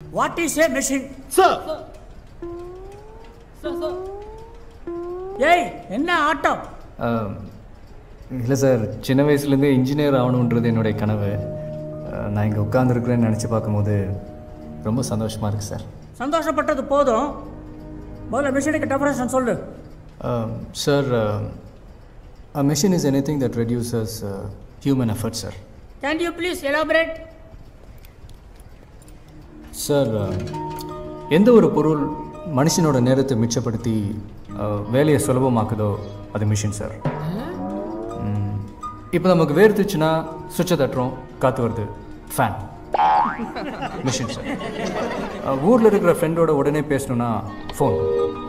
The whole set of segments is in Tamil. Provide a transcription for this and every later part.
What is a machine sir ஏய் என்ன ஆட்டம்? இல்லை சார் சின்ன வயசுலேருந்து இன்ஜினியர் ஆகணுன்றது என்னுடைய கனவு. நான் இங்கே உட்காந்துருக்குறேன்னு நினச்சி பார்க்கும்போது ரொம்ப சந்தோஷமாக இருக்குது சார் சந்தோஷப்பட்டது போதும். முதல்ல மிஷினுக்கு டெஃபரேஷன் சொல்லு. Sir a machine is anything that reduces uh, human effort sir can you please elaborate sir uh, எந்த ஒரு பொருள் மனுஷனோட நேரத்தை மிச்சப்படுத்தி வேலையை சுலபமாக்குதோ அது மிஷின் சார் இப்போ நமக்கு வேர்த்துச்சுன்னா சுவிட்சை தட்டுறோம் காற்று வருது. ஃபேன் மிஷின் சார் ஊரில் இருக்கிற ஃப்ரெண்டோட உடனே பேசணுன்னா ஃபோன்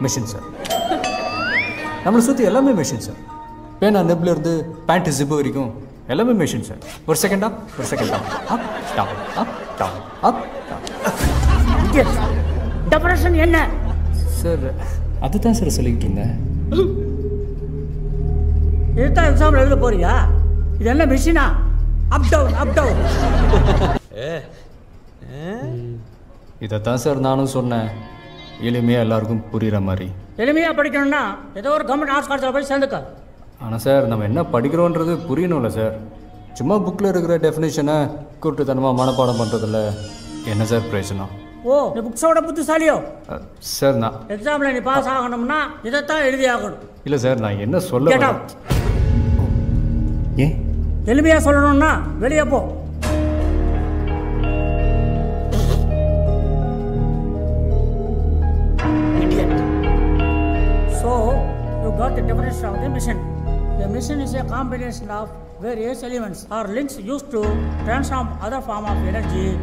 மிஷின் சார் நம்மளை சுற்றி எல்லாமே மிஷின் சார் பேனா நெப்லேருந்து பேண்ட்டு ஜிப்பு வரைக்கும் எல்லாமே மிஷின் சார் ஒரு செகண்டா ஒரு செகண்டா up down up down up down definition என்ன? சார் அதுதான் சார் சொல்லிக்கிட்டு இருந்தேன் இதுதான் எக்ஸாம்பிள் எழுத போறியா? இது என்ன மிஷினா அப் டவுன் அப் டவுன் இதைத்தான் சார் நானும் சொன்னேன். எளிமையாக எல்லாருக்கும் புரிகிற மாதிரி. எளிமையாக படிக்கணும்னா ஏதோ ஒரு கவர்மெண்ட் ஆர்ட்ஸ் காலேஜில் போய் சேர்ந்துக்க. ஆனால் சார் நம்ம என்ன படிக்கிறோன்றது புரியணும்ல சார் சும்மா புக்கில் இருக்கிற டெஃபினேஷனை கூட்டுத்தனமாக மனப்பாடம் பண்ணுறதில்ல என்ன சார் பிரயோஜனம்? ஓ நீ புக்ஸோட புத்திசாலியோ சார் நான் எக்ஸாமில் நீ பாஸ் ஆகணும்னா இதைத்தான் எழுதி ஆகணும் இல்லை சார் நான் என்ன சொல்ல. ஏன் எளிமையாக சொல்லணும்னா வெளியே போ. So, you got the definition of the mission. The mission is a combination of various elements or links used to transform other form of energy.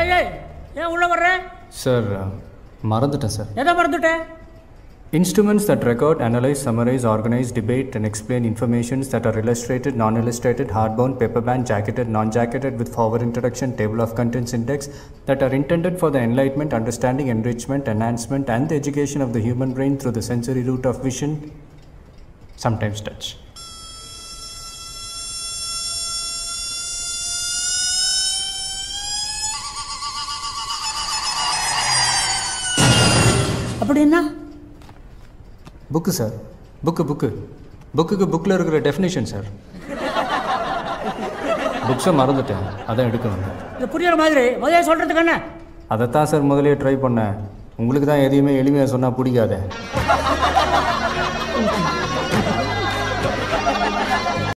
ஏய் ஏய் ஏன் உள்ள வர்ற சார் மறந்துட்டேன் சார் எதை மறந்துட்டேன் Instruments that record, analyze, summarize, organize, debate, and explain informations that are illustrated, non-illustrated, hardbound, paperbound, jacketed, non-jacketed with forward introduction, table of contents index that are intended for the enlightenment, understanding, enrichment, enhancement, and the education of the human brain through the sensory route of vision, sometimes touch. அப்படின்னா? புக்கு சார் புக்கு புக்கு புக்குக்கு புக்கில் இருக்கிற டெஃபினேஷன் சார் புக்ஸை மறந்துட்டேன். அதான் எடுக்கணும் வந்தேன். புரியுற மாதிரி முதல்ல சொல்கிறதுக்கு என்ன? அதைத்தான் சார் முதலே ட்ரை பண்ணேன். உங்களுக்கு தான் எதையுமே எளிமையாக சொன்னால் பிடிக்காதே.